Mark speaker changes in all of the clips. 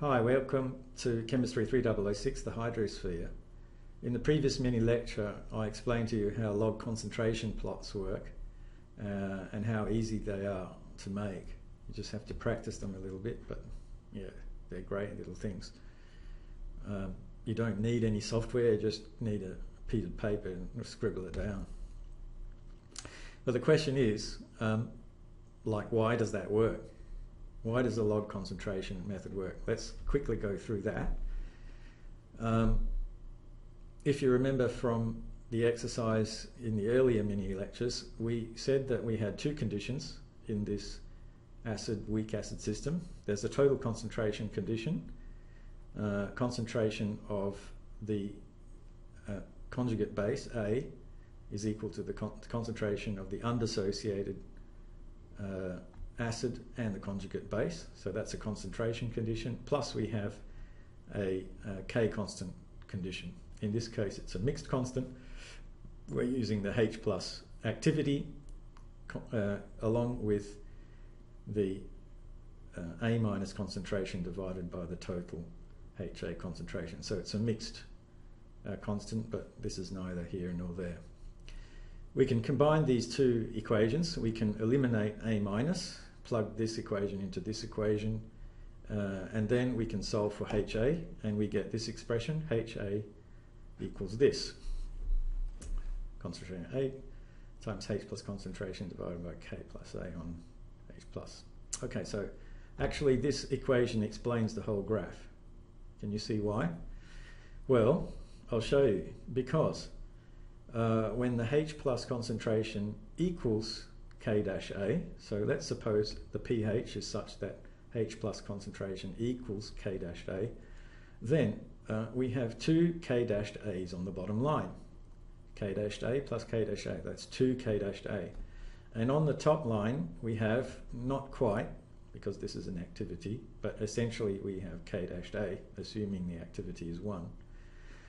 Speaker 1: Hi, welcome to Chemistry 3006, the hydrosphere. In the previous mini lecture, I explained to you how log concentration plots work uh, and how easy they are to make. You just have to practice them a little bit, but yeah, they're great little things. Um, you don't need any software, you just need a piece of paper and scribble it down. But the question is, um, like, why does that work? Why does the log concentration method work? Let's quickly go through that. Um, if you remember from the exercise in the earlier mini lectures, we said that we had two conditions in this acid weak acid system. There's a total concentration condition, uh, concentration of the uh, conjugate base A is equal to the con concentration of the undissociated uh, acid and the conjugate base. So that's a concentration condition. Plus we have a, a K constant condition. In this case, it's a mixed constant. We're using the H plus activity uh, along with the uh, A minus concentration divided by the total HA concentration. So it's a mixed uh, constant, but this is neither here nor there. We can combine these two equations. We can eliminate A minus plug this equation into this equation, uh, and then we can solve for HA, and we get this expression, HA equals this. Concentration A times H plus concentration divided by K plus A on H plus. Okay, so actually this equation explains the whole graph. Can you see why? Well, I'll show you. Because uh, when the H plus concentration equals K dash A. So let's suppose the pH is such that H plus concentration equals K dash A. Then uh, we have two K dash A's on the bottom line. K dash A plus K dash A, that's two K dash A. And on the top line we have, not quite, because this is an activity, but essentially we have K dash A, assuming the activity is 1.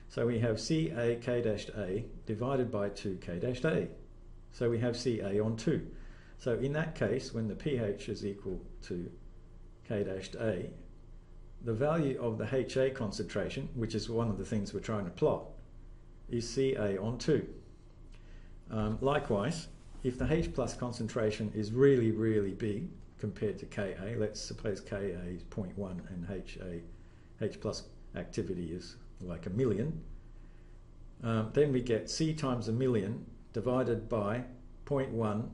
Speaker 1: So we have Ca K dash A divided by 2 K dash A. So we have Ca on 2. So in that case, when the pH is equal to K dash A, the value of the HA concentration, which is one of the things we're trying to plot, is Ca on 2. Um, likewise, if the H plus concentration is really, really big compared to Ka, let's suppose Ka is 0.1 and HA, H plus activity is like a million, um, then we get C times a million divided by 0.1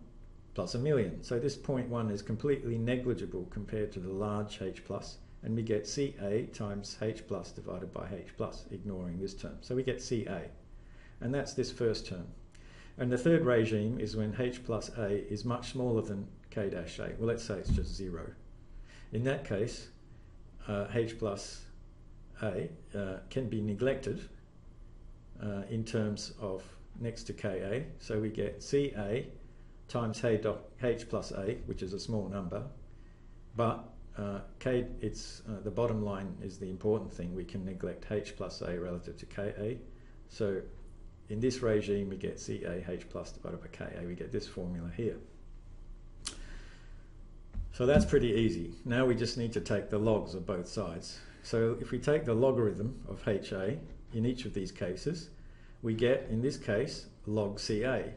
Speaker 1: plus a million. So this 0.1 is completely negligible compared to the large H plus, and we get Ca times H plus divided by H plus, ignoring this term. So we get Ca, and that's this first term. And the third regime is when H plus A is much smaller than K dash A. Well, let's say it's just zero. In that case, uh, H plus A uh, can be neglected uh, in terms of next to Ka. So we get Ca times h plus a, which is a small number, but uh, k, it's uh, the bottom line is the important thing. We can neglect h plus a relative to ka. So in this regime, we get ca h plus divided by ka. We get this formula here. So that's pretty easy. Now we just need to take the logs of both sides. So if we take the logarithm of HA in each of these cases, we get, in this case, log CA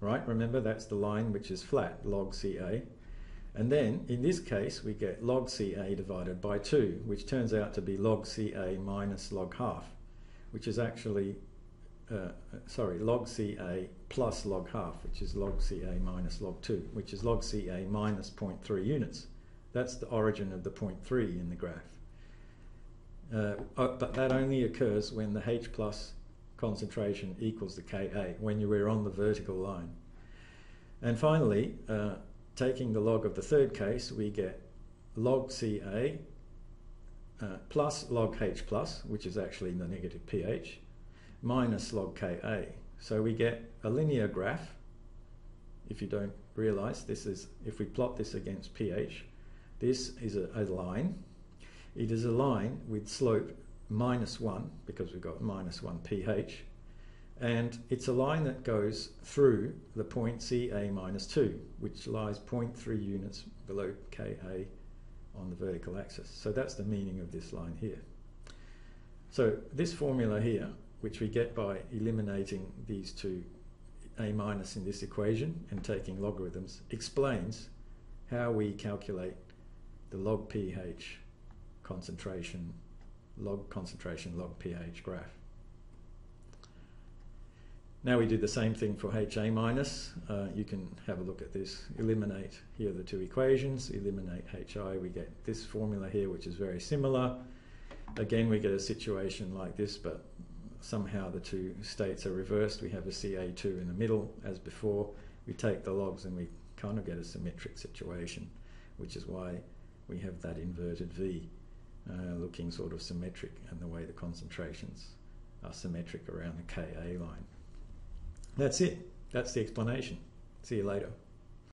Speaker 1: right? Remember that's the line which is flat, log CA. And then in this case we get log CA divided by 2, which turns out to be log CA minus log half, which is actually, uh, sorry, log CA plus log half, which is log CA minus log 2, which is log CA minus 0.3 units. That's the origin of the 0.3 in the graph. Uh, oh, but that only occurs when the H plus concentration equals the Ka when you were on the vertical line. And finally, uh, taking the log of the third case, we get log Ca uh, plus log H plus, which is actually the negative pH, minus log Ka. So we get a linear graph. If you don't realize, this is, if we plot this against pH, this is a, a line. It is a line with slope minus 1 because we've got minus 1 pH and it's a line that goes through the point Ca minus 2 which lies 0.3 units below Ka on the vertical axis. So that's the meaning of this line here. So this formula here, which we get by eliminating these two a minus in this equation and taking logarithms, explains how we calculate the log pH concentration, log concentration, log pH graph. Now we do the same thing for HA minus. Uh, you can have a look at this. Eliminate, here the two equations. Eliminate HI, we get this formula here, which is very similar. Again, we get a situation like this, but somehow the two states are reversed. We have a Ca2 in the middle, as before. We take the logs and we kind of get a symmetric situation, which is why we have that inverted V uh, looking sort of symmetric and the way the concentrations are symmetric around the Ka line. That's it. That's the explanation. See you later.